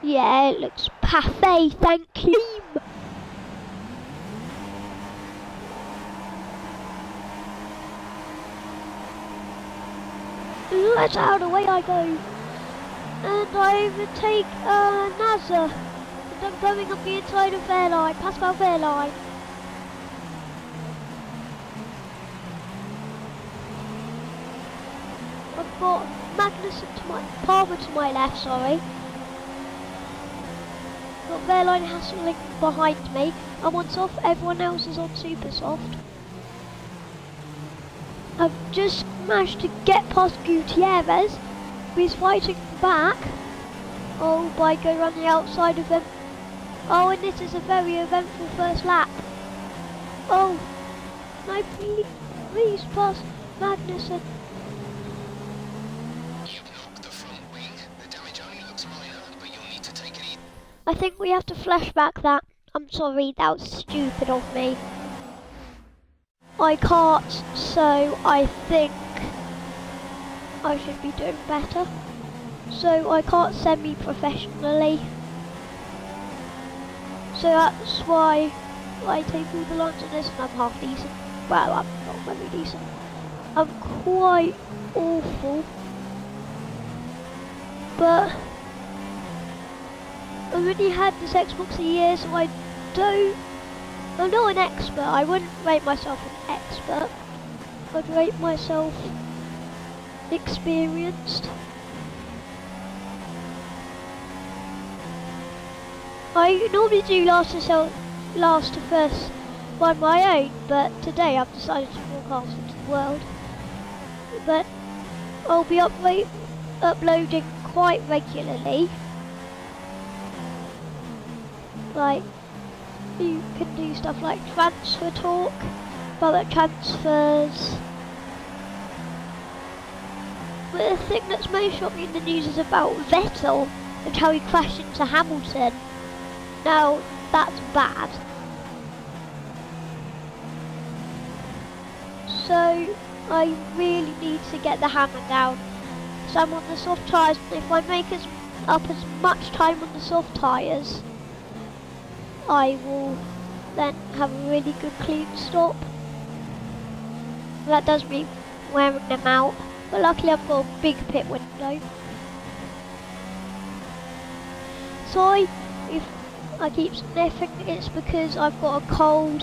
Yeah, it looks parfait, thank you. That's out of the way I go. And I overtake uh, Massa. And I'm going up the inside of Wehrlein, Pascal Wehrlein. I've got Magnussen to my, Palmer to my left, sorry. Got Wehrlein Hasselink behind me. I'm on soft, everyone else is on super soft. I've just managed to get past Gutierrez, is fighting back. Oh, by go around the outside of him. Oh, and this is a very eventful first lap. Oh, can I please, please pass Magnussen? I think we have to flashback that. I'm sorry, that was stupid of me. I can't, so I think I should be doing better. So I can't semi-professionally. So that's why I take all the lines on this and I'm half decent. Well, I'm not very decent. I'm quite awful. But Only had this Xbox a year, so I don't I'm not an expert. I wouldn't rate myself an expert. I'd rate myself experienced. I normally do last to sell, last to first by my own, but today I've decided to broadcast into the world. But I'll be upload, uploading quite regularly. Like you can do stuff like transfer talk, about transfers. But the thing that's most shocking in the news is about Vettel and how he crashed into Hamilton. Now, that's bad. So, I really need to get the hammer down. So I'm on the soft tyres, but if I make as, up as much time on the soft tyres, I will then have a really good clean stop. That does mean wearing them out, but luckily I've got a big pit window. Sorry if I keep sniffing, it's because I've got a cold,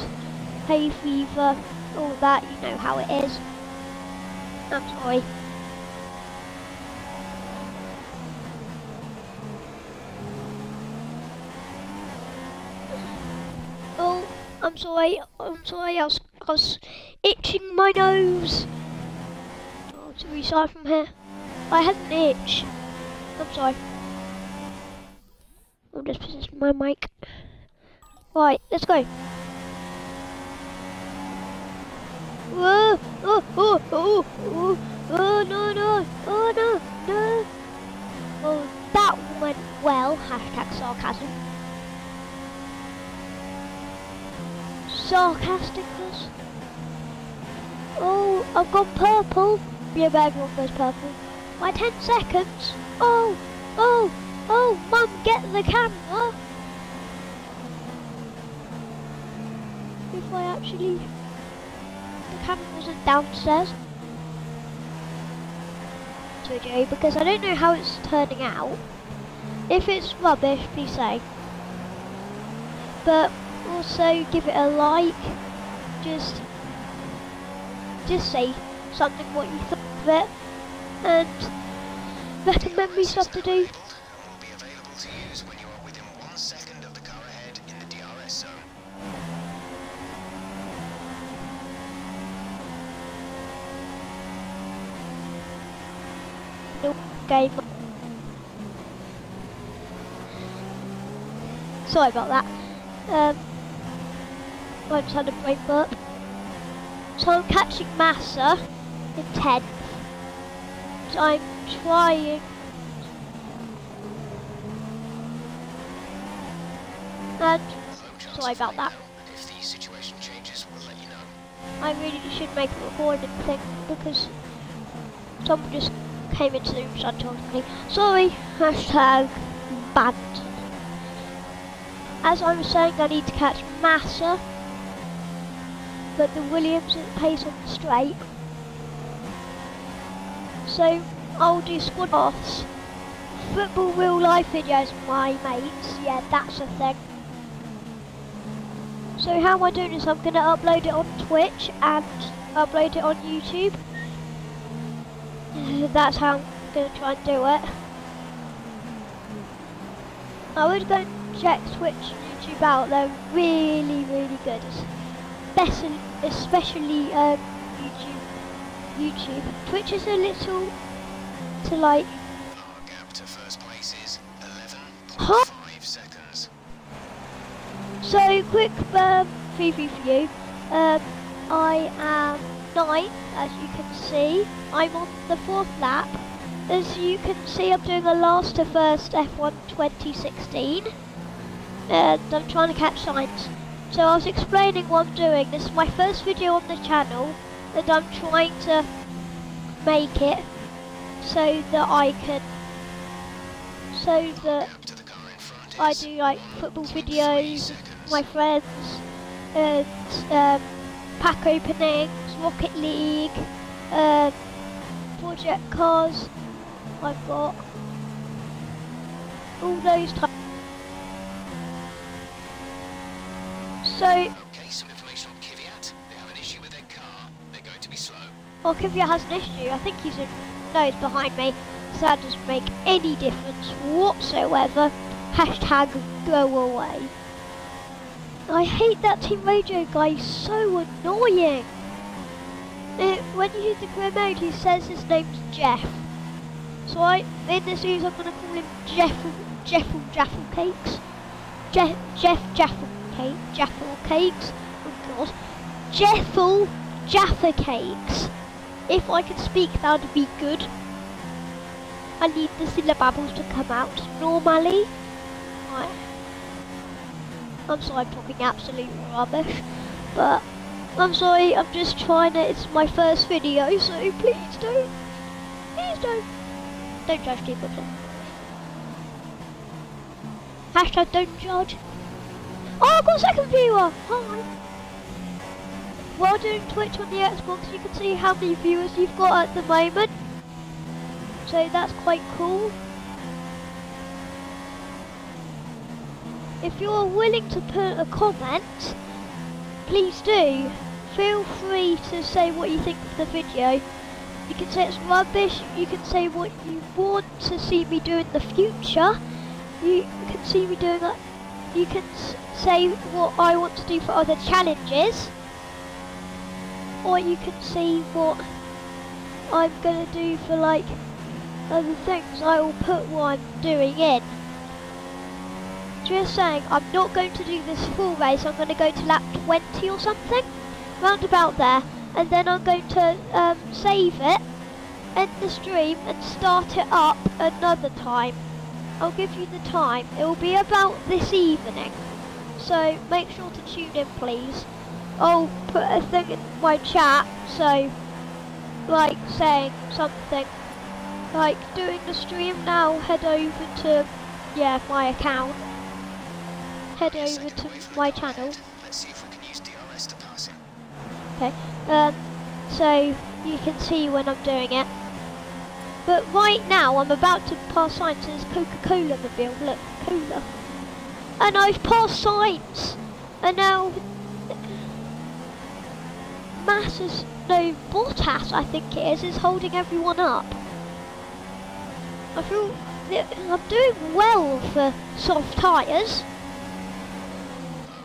hay fever, all that, you know how it is. I'm sorry. Oh, I'm sorry, I'm sorry, I was, I was itching my nose. Oh, to restart from here. I had an itch. I'm sorry. I'll just position my mic. Right, let's go. Whoa, oh, oh, oh, oh, oh, no, no, oh, no, no. Oh, that went well, hashtag sarcasm. Sarcasticness. Oh, I've gone purple. Yeah, but everyone goes purple. My 10 seconds. Oh, oh, oh, Mum, get the camera. If I actually... The camera wasn't downstairs. To Joe, because I don't know how it's turning out. If it's rubbish, please say. But also give it a like. Just, just say something what you thought of it, and recommend me stuff to do. Labelled and will be available to use when you are within one second of the car ahead in the DRS zone. No game. Sorry about that. Um, I just had a brain burp. So I'm catching Massa in 10th. So I'm trying. And sorry about that. I really should make a recording thing because someone just came into the room and told me. Sorry, hashtag banned. as I was saying, I need to catch Massa, but the Williams pace on the straight. So I'll do squad offs. Football real life videos my mates, yeah, that's a thing. So how am I doing this? I'm going to upload it on Twitch and upload it on YouTube. That's how I'm going to try and do it. I would go and check Twitch and YouTube out. They're really, really good. Especially, especially um, YouTube. YouTube. Twitch is a little to like. Our gap to first place is 11.5 Huh? seconds. So quick um, preview for you. Um, I am ninth, as you can see. I'm on the fourth lap. As you can see, I'm doing a last to first F1 2016, and I'm trying to catch Sainz. So I was explaining what I'm doing. This is my first video on the channel, and I'm trying to make it so that I can, so that the car in front I do like football videos, my friends, and um, pack openings, Rocket League, um, project cars. I've got all those types. Slow. well, Kvyat has an issue. I think he's in, no, he's behind me. So that doesn't make any difference whatsoever. Hashtag go away. I hate that team radio guy, he's so annoying. Uh, when you use the career mode, he says his name's Jeff. So I, in this series, I'm going to call him Jeff, Jeffel Jaffel Cakes. Jeff, Jeff Jaffel Cake, Jaffel Cakes. Oh god. Jeffel Jaffa Cakes. If I could speak, that would be good. I need the syllables to come out normally. Right. I'm sorry I'm talking absolute rubbish, but I'm sorry, I'm just trying to, it's my first video, so please don't, please don't, don't judge people. Hashtag don't judge. Oh, I've got a second viewer! Hi! While doing Twitch on the Xbox, you can see how many viewers you've got at the moment. So that's quite cool. If you're willing to put a comment, please do. Feel free to say what you think of the video. You can say it's rubbish, you can say what you want to see me do in the future. You can see me doing that. You can say what I want to do for other challenges. Or you can see what I'm gonna do for like other things. I will put what I'm doing in. Just saying, I'm not going to do this full race. I'm going to go to lap 20 or something, round about there, and then I'm going to um, save it, end the stream, and start it up another time. I'll give you the time. It will be about this evening, so make sure to tune in, please. I'll put a thing in my chat, so like saying something, like doing the stream now. Head over to yeah my account head over to away from the my channel. see if we can use DRS to pass him. Okay. Um, so you can see when I'm doing it. But right now I'm about to pass Sainz. There's Coca-Cola mobile. Look, cola. And I've passed Sainz. And now Masses, no, Bottas I think it is, is holding everyone up. I feel I'm doing well for soft tyres.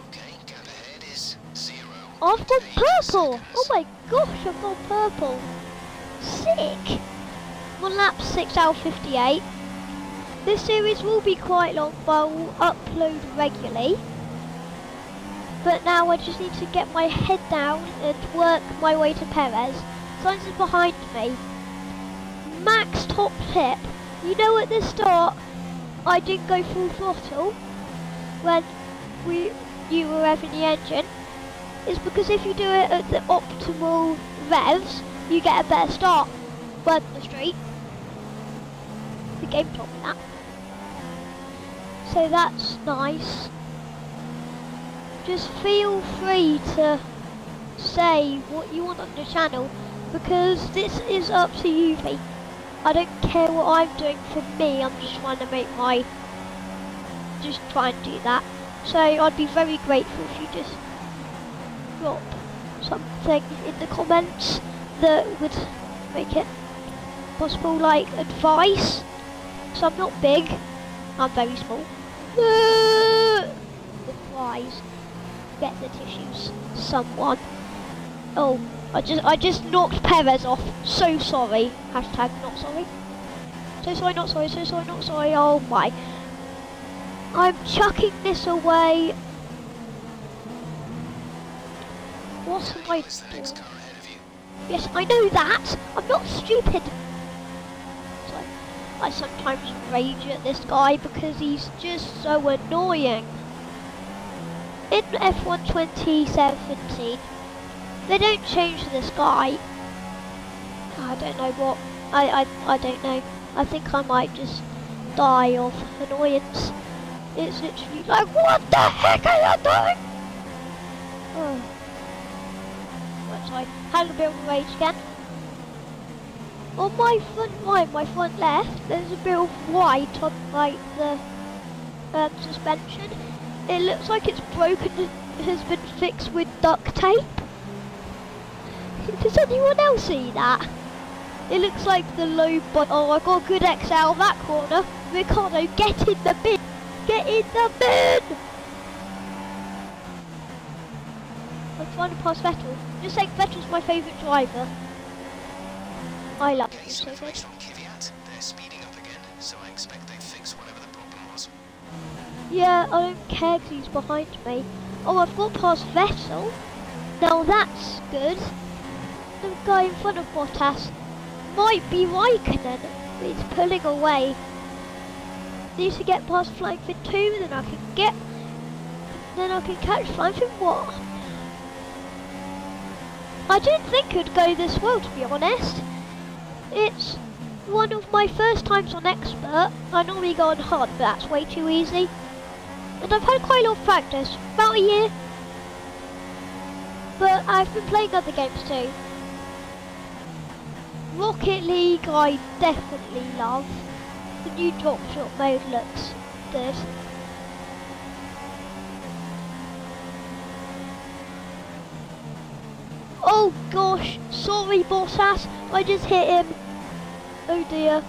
Okay, gap ahead is 0. I've got purple! Oh my gosh, I've got purple. Sick! On lap 6 out of 58. This series will be quite long, but I will upload regularly. But now I just need to get my head down and work my way to Perez. Sainz is behind me. Max top tip. You know at the start, I didn't go full throttle when we you were revving the engine is because if you do it at the optimal revs, you get a better start. Word the street. Game told me that. So that's nice. just feel free to say what you want on the channel because this is up to you, mate. I don't care what I'm doing for me, I'm just trying to make my, just try and do that. So I'd be very grateful if you just drop something in the comments that would make it possible, like advice. So I'm not big, I'm very small. The flies get the tissues, someone. Oh, I just I just knocked Perez off. So sorry. Hashtag not sorry. So sorry, not sorry, so sorry, not sorry. Oh my. I'm chucking this away. What am I doing? next car ahead of you? Yes, I know that. I'm not stupid. I sometimes rage at this guy because he's just so annoying. In F1 2017, they don't change this guy. I don't know what. I, I, I don't know. I think I might just die of annoyance. It's literally like, what the heck are you doing? Oh. Right, sorry. Had a bit of rage again. On my front right, my front left, there's a bit of white on like the um, suspension. It looks like it's broken and has been fixed with duct tape. Does anyone else see that? It looks like the low but oh I got a good X out of that corner. Ricciardo, get in the bin! Get in the bin! I'm trying to pass Vettel. Just saying Vettel's my favourite driver. I love some so good. information on Kvyat. They're speeding up again, so I expect they fix whatever the problem was. Yeah, I don't care because he's behind me. Oh, I've got past Vessel. Now that's good. The guy in front of Bottas might be Raikkonen. but He's pulling away. Need to get past Flying Fin 2, then I can get... Then I can catch Flying Fin 1. I didn't think it'd go this well, to be honest. It's one of my first times on Expert. I normally go on hard, but that's way too easy. And I've had quite a lot of practice, about a year. But I've been playing other games too. Rocket League I definitely love. The new drop shot mode looks good. Oh gosh, sorry Bottas, I just hit him. Oh dear.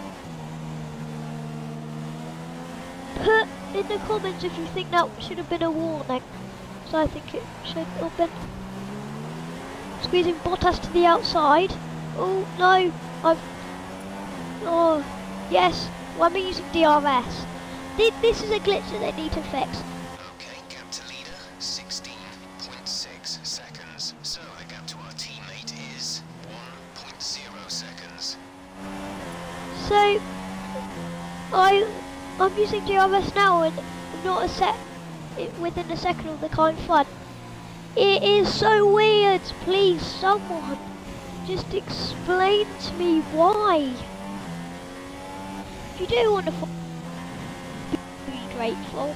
Put in the comments if you think that should have been a warning. So I think it should have been. Squeezing Bottas to the outside. Oh no, I've. Oh, yes, why am I using DRS? This is a glitch that they need to fix. So, I, I'm using DRS now and not a sec, it- within a second of the in front. It is so weird. Please, someone, just explain to me why. If you do want to be grateful.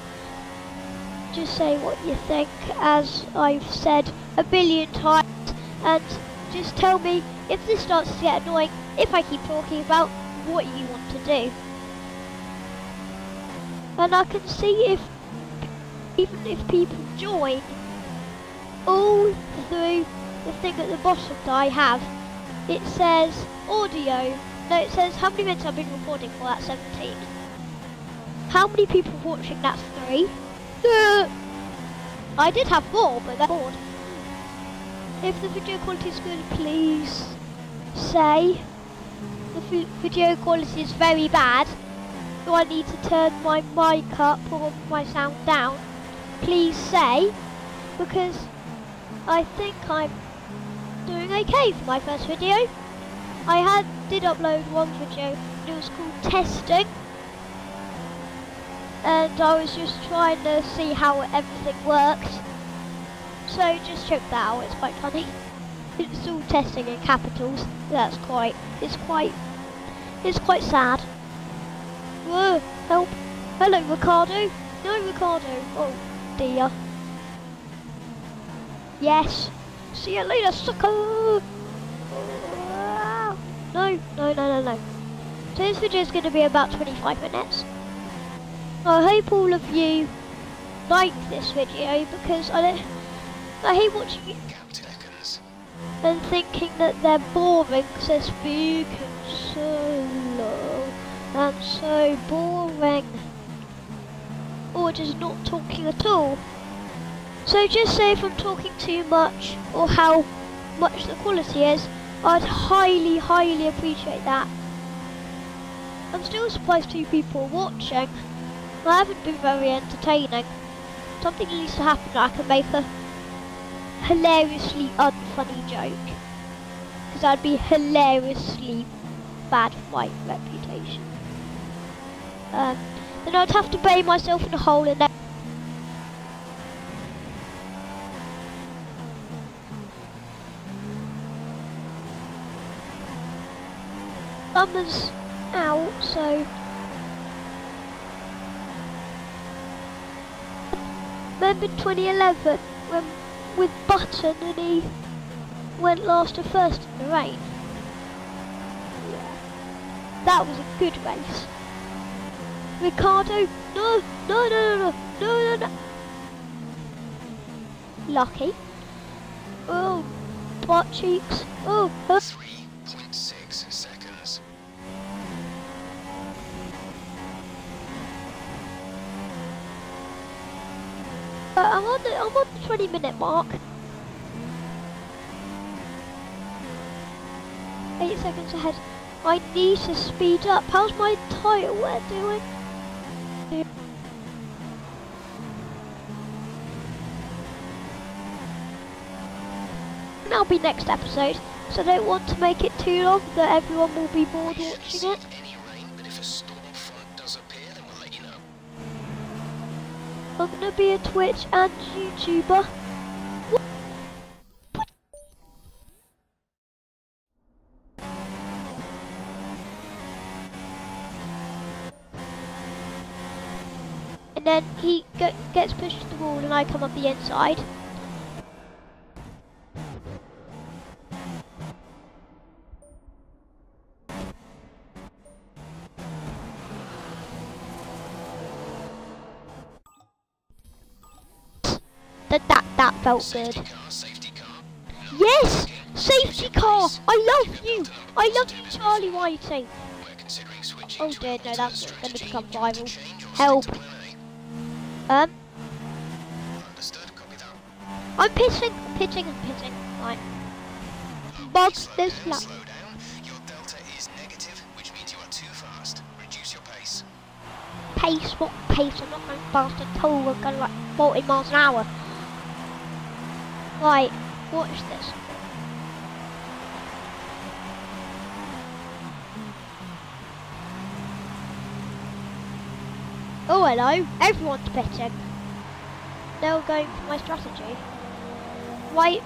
Just say what you think, as I've said a billion times, and just tell me if this starts to get annoying, if I keep talking about what you want to do. And I can see if, even if people join, all through the thing at the bottom that I have, it says audio. No, it says how many minutes I've been recording for. That's 17. How many people watching? That's three. Uh, I did have more, but they're bored. If the video quality is good, please say. Video quality is very bad. Do I need to turn my mic up or my sound down? Please say, because I think I'm doing okay for my first video. I had did upload one video, and it was called testing, and I was just trying to see how everything works. So just check that out. It's quite funny. It's all testing in capitals. That's quite. It's quite. It's quite sad. Whoa! Help! Hello, Ricciardo. No, Ricciardo. Oh dear. Yes. See you later, sucker. No, no, no, no, no. So this video is going to be about 25 minutes. I hope all of you like this video because I don't. I hate watching it Captain Ekans. and thinking that they're boring because they're so and so boring. Or just not talking at all. So just say if I'm talking too much or how much the quality is, I'd highly, highly appreciate that. I'm still surprised two people are watching. I haven't been very entertaining. Something needs to happen that I can make a hilariously unfunny joke. Because I'd be hilariously bad for my reputation. Um, then I'd have to bury myself in a hole and then summer's out, so remember 2011 when with Button and he went last to first in the rain. Yeah, that was a good race. Ricciardo! No! No, no, no, no, no, no, no! Lucky. Oh, butt cheeks. Oh, oh. 3.6 seconds. Uh, I'm on the I'm on the 20 minute mark. Eight seconds ahead. I need to speed up. How's my tire wear doing? That'll be next episode, so I don't want to make it too long that everyone will be bored watching it. any rain, but if a storm front does appear, then we'll let you know. I'm gonna be a Twitch and YouTuber. And then he gets pushed to the wall and I come up the inside. felt good. Yes! Safety car! I love you! I love you, Charlie Whiting! Oh dear, no, that's going to become viral. Help! Um. I'm pitching, pitching, and pitching. Right. Bugs, there's flat. Pace? What pace? I'm not going fast at all. I'm going like 40 miles an hour. Right, watch this. Oh hello, everyone's betting. They're going for my strategy. Right,